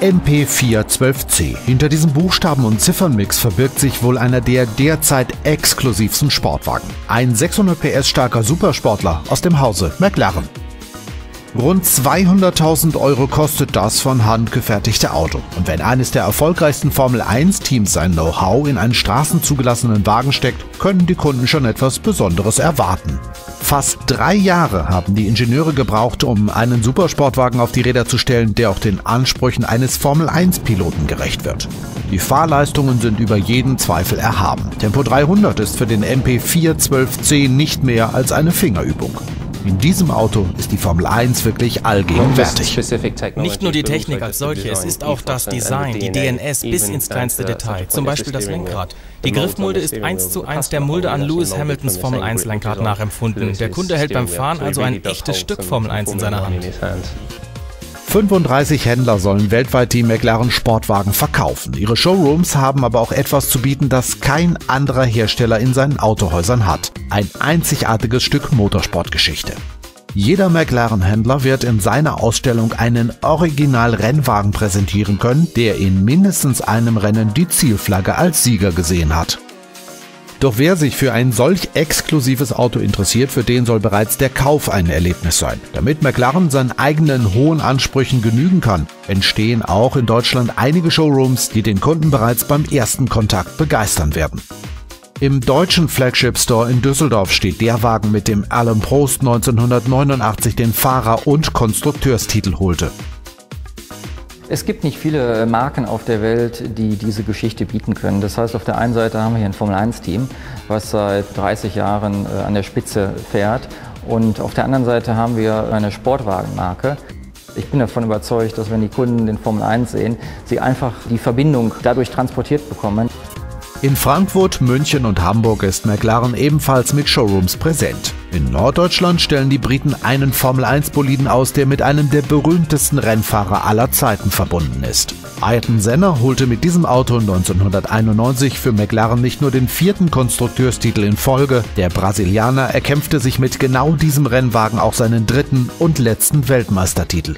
MP412C. Hinter diesem Buchstaben- und Ziffernmix verbirgt sich wohl einer der derzeit exklusivsten Sportwagen. Ein 600 PS starker Supersportler aus dem Hause McLaren. Rund 200.000 Euro kostet das von Hand gefertigte Auto. Und wenn eines der erfolgreichsten Formel-1-Teams sein Know-how in einen straßenzugelassenen Wagen steckt, können die Kunden schon etwas Besonderes erwarten. Fast drei Jahre haben die Ingenieure gebraucht, um einen Supersportwagen auf die Räder zu stellen, der auch den Ansprüchen eines Formel-1-Piloten gerecht wird. Die Fahrleistungen sind über jeden Zweifel erhaben. Tempo 300 ist für den MP412C nicht mehr als eine Fingerübung. In diesem Auto ist die Formel 1 wirklich allgegenwärtig. Nicht nur die Technik als solche, es ist auch das Design, die DNS bis ins kleinste Detail, zum Beispiel das Lenkrad. Die Griffmulde ist eins zu eins der Mulde an Lewis Hamiltons Formel 1 Lenkrad nachempfunden. Der Kunde hält beim Fahren also ein echtes Stück Formel 1 in seiner Hand. 35 Händler sollen weltweit die McLaren Sportwagen verkaufen. Ihre Showrooms haben aber auch etwas zu bieten, das kein anderer Hersteller in seinen Autohäusern hat. Ein einzigartiges Stück Motorsportgeschichte. Jeder McLaren-Händler wird in seiner Ausstellung einen Original-Rennwagen präsentieren können, der in mindestens einem Rennen die Zielflagge als Sieger gesehen hat. Doch wer sich für ein solch exklusives Auto interessiert, für den soll bereits der Kauf ein Erlebnis sein. Damit McLaren seinen eigenen hohen Ansprüchen genügen kann, entstehen auch in Deutschland einige Showrooms, die den Kunden bereits beim ersten Kontakt begeistern werden. Im deutschen Flagship Store in Düsseldorf steht der Wagen, mit dem Alan Prost 1989 den Fahrer- und Konstrukteurstitel holte. Es gibt nicht viele Marken auf der Welt, die diese Geschichte bieten können. Das heißt, auf der einen Seite haben wir hier ein Formel-1-Team, was seit 30 Jahren äh, an der Spitze fährt. Und auf der anderen Seite haben wir eine Sportwagenmarke. Ich bin davon überzeugt, dass wenn die Kunden den Formel 1 sehen, sie einfach die Verbindung dadurch transportiert bekommen. In Frankfurt, München und Hamburg ist McLaren ebenfalls mit Showrooms präsent. In Norddeutschland stellen die Briten einen Formel-1-Boliden aus, der mit einem der berühmtesten Rennfahrer aller Zeiten verbunden ist. Ayrton Senna holte mit diesem Auto 1991 für McLaren nicht nur den vierten Konstrukteurstitel in Folge, der Brasilianer erkämpfte sich mit genau diesem Rennwagen auch seinen dritten und letzten Weltmeistertitel.